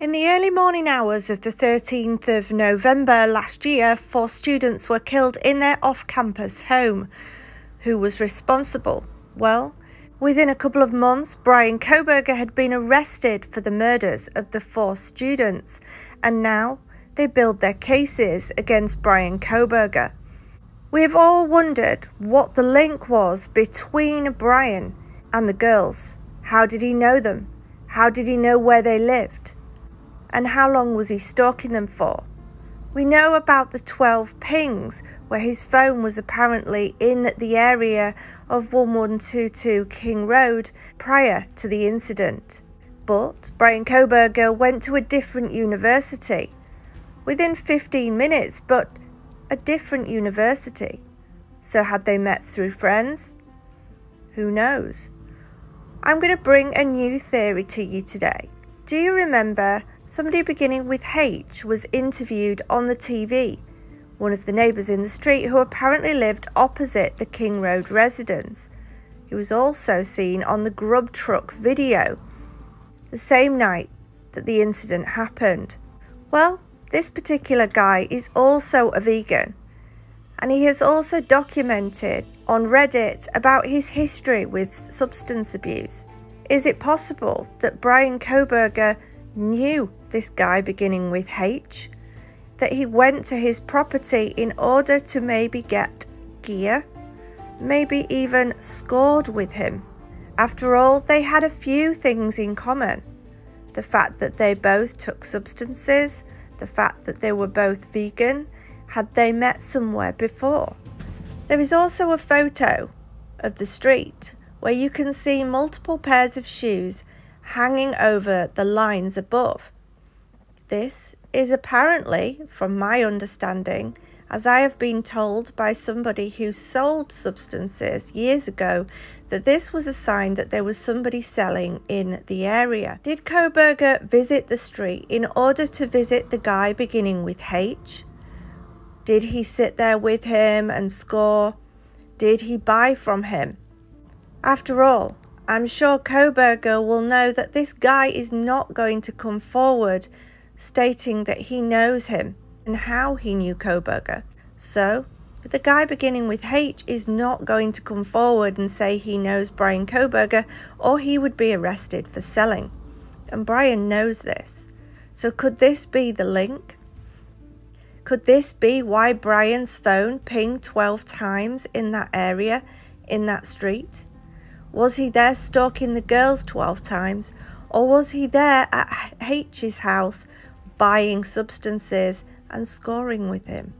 In the early morning hours of the 13th of November last year, four students were killed in their off campus home. Who was responsible? Well, within a couple of months, Bryan Kohberger had been arrested for the murders of the four students, and now they build their cases against Bryan Kohberger. We have all wondered what the link was between Bryan and the girls. How did he know them? How did he know where they lived? And how long was he stalking them for? We know about the 12 pings where his phone was apparently in the area of 1122 King Road prior to the incident. But Bryan Kohberger went to a different university within 15 minutes, but a different university. So had they met through friends? Who knows? I'm going to bring a new theory to you today. Do you remember somebody beginning with H was interviewed on the TV? One of the neighbours in the street who apparently lived opposite the King Road residence. He was also seen on the Grub Truck video the same night that the incident happened. Well, this particular guy is also a vegan and he has also documented on Reddit about his history with substance abuse. Is it possible that Bryan Kohberger knew this guy beginning with H? That he went to his property in order to maybe get gear? Maybe even scored with him? After all, they had a few things in common. The fact that they both took substances, the fact that they were both vegan, had they met somewhere before. There is also a photo of the street where you can see multiple pairs of shoes hanging over the lines above. This is apparently, from my understanding, as I have been told by somebody who sold substances years ago, that this was a sign that there was somebody selling in the area. Did Kohberger visit the street in order to visit the guy beginning with H? Did he sit there with him and score? Did he buy from him? After all, I'm sure Kohberger will know that this guy is not going to come forward stating that he knows him and how he knew Kohberger. So, the guy beginning with H is not going to come forward and say he knows Bryan Kohberger or he would be arrested for selling. And Bryan knows this. So could this be the link? Could this be why Bryan's phone pinged 12 times in that area, in that street? Was he there stalking the girls 12 times? Or was he there at H's house buying substances and scoring with him?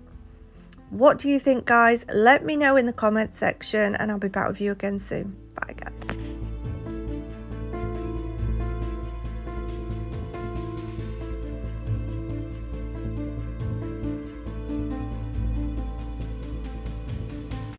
What do you think, guys? Let me know in the comment section and I'll be back with you again soon. Bye, guys.